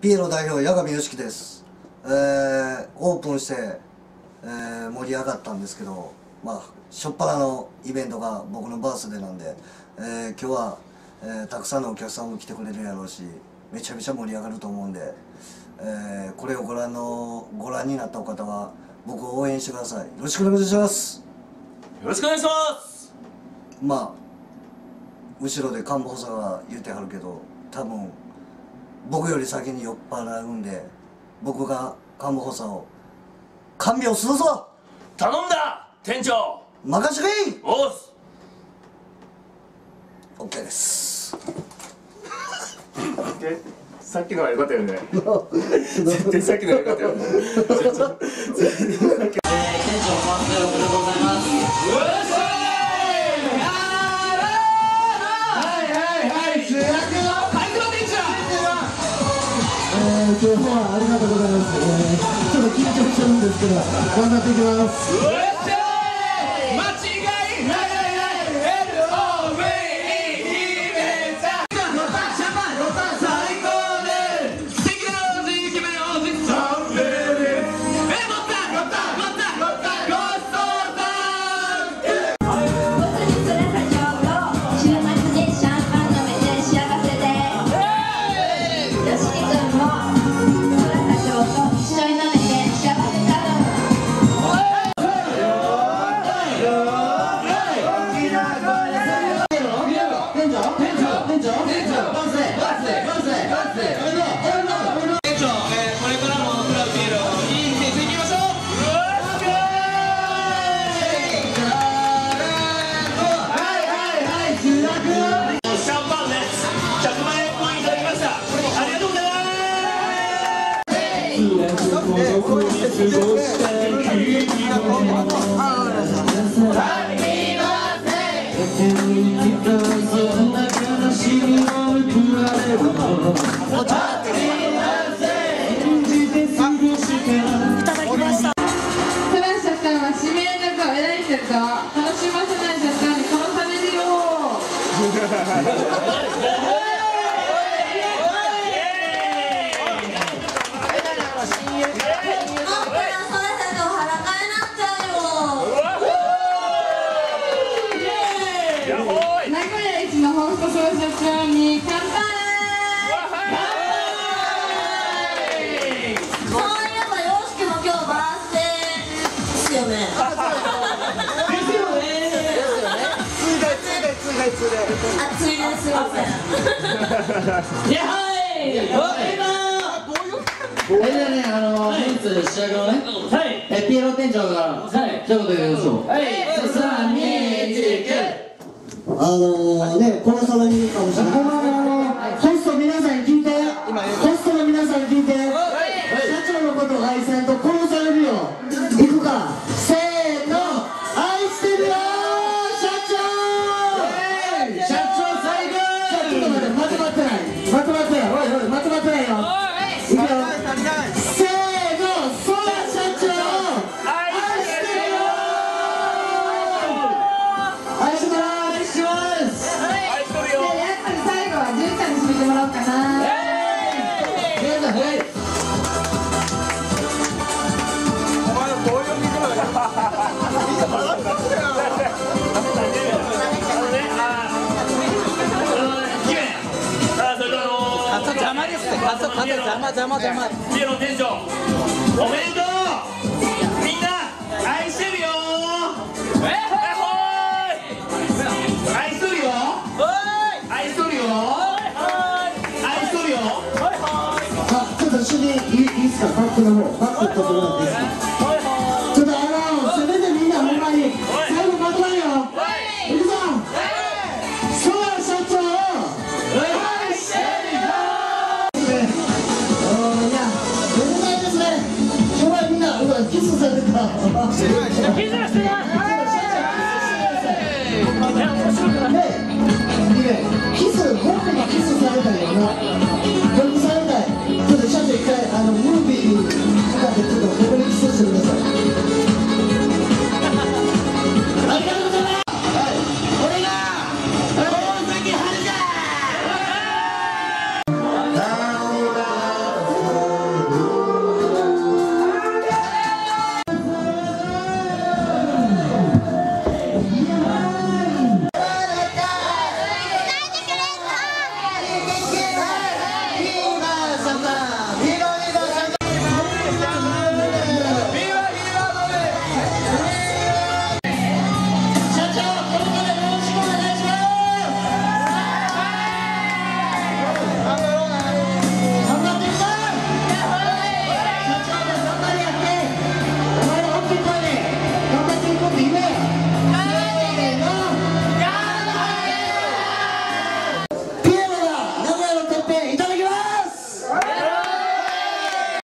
ピエロ代表八神良樹です、えー、オープンして、えー、盛り上がったんですけどまあ初っ端のイベントが僕のバースデーなんで、えー、今日は、えー、たくさんのお客さんも来てくれるやろうしめちゃめちゃ盛り上がると思うんで、えー、これをご覧のご覧になったお方は僕を応援してください。よろしくお願いします。よろしくお願いします。まあ後ろで官房補佐が言うてはるけど多分僕より先に酔っ払うんで僕が官房補佐を看病するぞ。頼んだ！店長！任せてくれおっす！OK です。さっきのは良かったよね。絶対さっきのは良かったよね。店 長今日はありがとうございます、えー、ちょっと緊張してるんですけど頑張っていきます。いますトランシャッターは指名なく偉い人と楽しませないあついですいませんえー、じゃあね、あの、本日仕上げのね、はいえピエロ店長から、はい一言言いましょ。はい3、2、1、あのー、ね殺されるかもしれないかな邪魔邪魔邪魔邪魔ピエロ店長おめでとうバックの方バックところなんですちょっとあのせめてみんなほんまに最後まとまよいくぞそう社長はいいやめんなさいですね今日はみんなうわキスされたキスしてないキスしてない。 아.